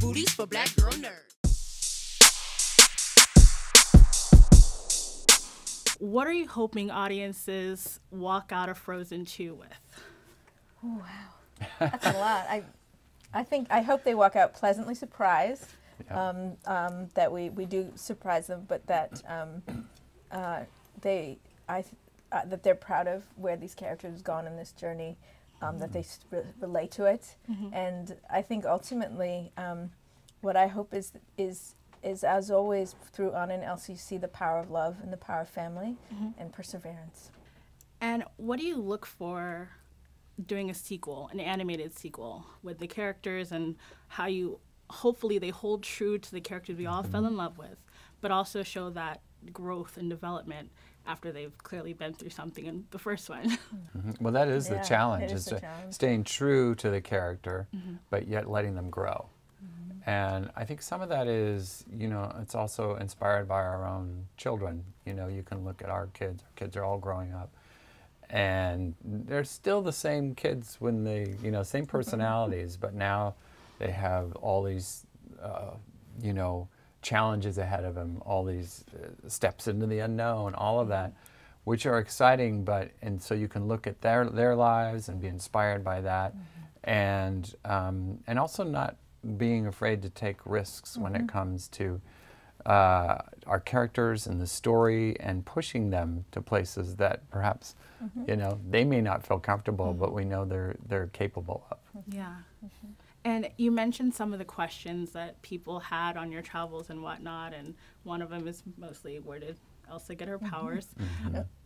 booties for black girl nerds. What are you hoping audiences walk out of Frozen 2 with? Oh, wow. That's a lot. I, I think, I hope they walk out pleasantly surprised Yeah. um, um, that we, we do surprise them, but that um, uh, they, I, th- uh, that they're proud of where these characters have gone in this journey, um, that they re- relate to it, and I think ultimately, um, what I hope is is is as always through Anna and Elsa, you see the power of love and the power of family and perseverance. And what do you look for doing a sequel, an animated sequel, with the characters and how you hopefully they hold true to the characters we all fell mm-hmm. in love with, but also show that growth and development after they've clearly been through something in the first one. Mhm. Well, that is Yeah, the it challenge, is is the challenge. staying true to the character, mm-hmm. but yet letting them grow. Mm-hmm. And I think some of that is, you know, it's also inspired by our own children. You know, you can look at our kids. Our kids are all growing up, and they're still the same kids when they, you know, same personalities, but now they have all these, uh, you know, challenges ahead of them, all these uh, steps into the unknown, all of that, which are exciting. But and so you can look at their their lives and be inspired by that, and um, and also not being afraid to take risks when it comes to uh, our characters and the story and pushing them to places that perhaps you know they may not feel comfortable, but we know they're they're capable of. Yeah. And you mentioned some of the questions that people had on your travels and whatnot, and one of them is mostly where did Elsa get her powers?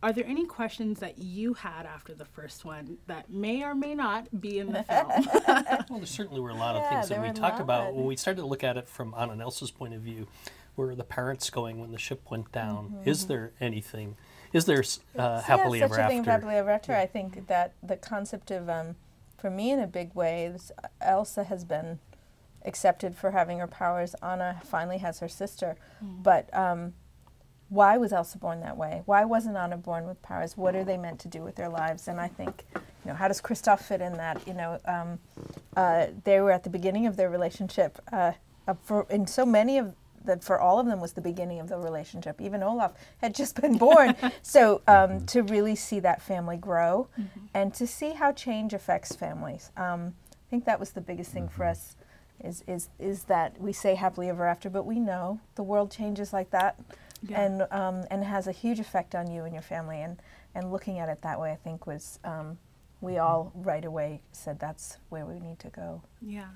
Are there any questions that you had after the first one that may or may not be in the film? Well, there certainly were a lot of Yeah, things that we talked about when we started to look at it from Anna and Elsa's point of view. Where are the parents going when the ship went down? Is there anything? Is there s- uh, happily yeah, ever such a thing after? of happily ever after. I think that the concept of, um, for me, in a big way, Elsa has been accepted for having her powers. Anna finally has her sister, but um, why was Elsa born that way? Why wasn't Anna born with powers? What are they meant to do with their lives? And I think, you know, how does Kristoff fit in that? You know, um, uh, they were at the beginning of their relationship. Uh, uh, for in so many of that, for all of them was the beginning of the relationship. Even Olaf had just been born. so um, to really see that family grow, and to see how change affects families, um, I think that was the biggest thing for us. Is, is is that we say happily ever after, but we know the world changes like that, Yeah. and um, and has a huge effect on you and your family. And and looking at it that way, I think was um, we all right away said that's where we need to go. Yeah.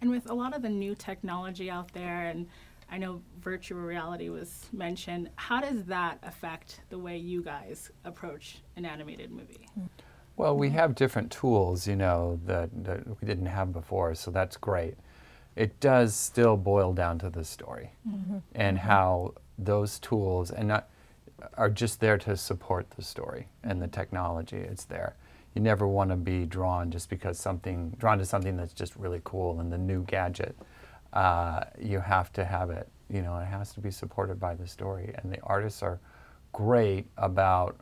And with a lot of the new technology out there, and I know virtual reality was mentioned, how does that affect the way you guys approach an animated movie? Well, we have different tools, you know, that, that we didn't have before, so that's great. It does still boil down to the story mm-hmm. and how those tools and not are just there to support the story and the technology. It's there. You never want to be drawn just because something drawn to something that's just really cool and the new gadget. Uh, you have to have it. You know, it has to be supported by the story, and the artists are great about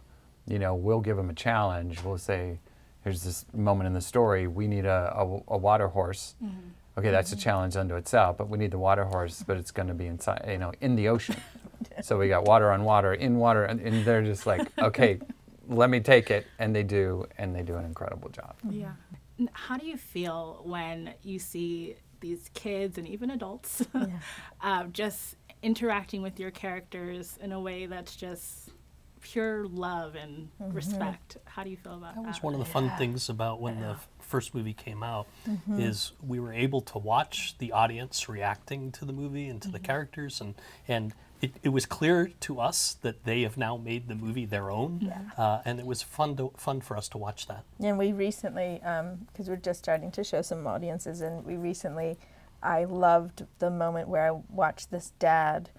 you know, we'll give them a challenge. We'll say, here's this moment in the story. We need a, a, a water horse. Mm-hmm. Okay, that's a mm-hmm. challenge unto itself, but we need the water horse, but it's going to be inside, you know, in the ocean. so we got water on water, in water, and, and they're just like, okay, let me take it. And they do, and they do an incredible job. Yeah. Mm-hmm. How do you feel when you see these kids and even adults uh, just interacting with your characters in a way that's just pure love and mm-hmm. respect? How do you feel about That that? was one of the fun things about when the first movie came out mm-hmm. is we were able to watch the audience reacting to the movie and to the mm-hmm. characters and and it, it was clear to us that they have now made the movie their own. Uh, and it was fun to fun for us to watch that. And we recently, um, because we're just starting to show some audiences, and we recently, I loved the moment where I watched this dad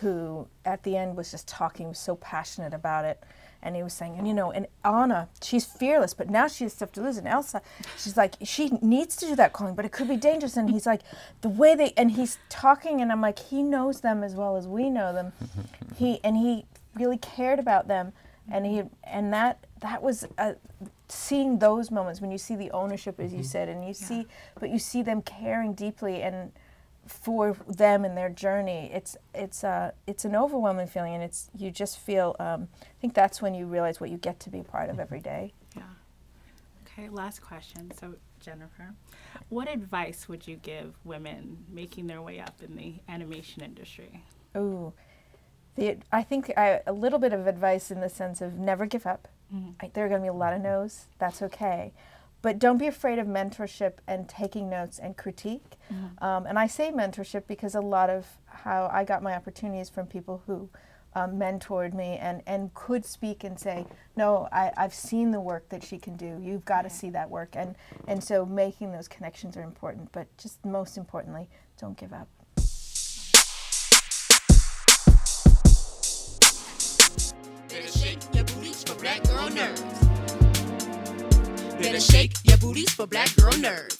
who at the end was just talking, was so passionate about it. And he was saying, and you know, and Anna, she's fearless, but now she has stuff to lose. And Elsa, she's like, she needs to do that calling, but it could be dangerous. And he's like, the way they, and he's talking, and I'm like, he knows them as well as we know them. he and he really cared about them, and he and that that was a, seeing those moments when you see the ownership, as you mm-hmm. said, and you see, but you see them caring deeply and for them and their journey. It's it's uh, it's an overwhelming feeling, and it's you just feel. Um, I think that's when you realize what you get to be part of every day. Yeah. Okay, last question. So, Jennifer, what advice would you give women making their way up in the animation industry? Ooh, the I think I, a little bit of advice in the sense of never give up. I, there are going to be a lot of no's. That's okay. But don't be afraid of mentorship and taking notes and critique. Um, and I say mentorship because a lot of how I got my opportunities from people who um, mentored me and, and could speak and say, no, I, I've seen the work that she can do. You've got to see that work. And, and so making those connections are important. But just most importantly, don't give up. Shake your booties for black girl nerds.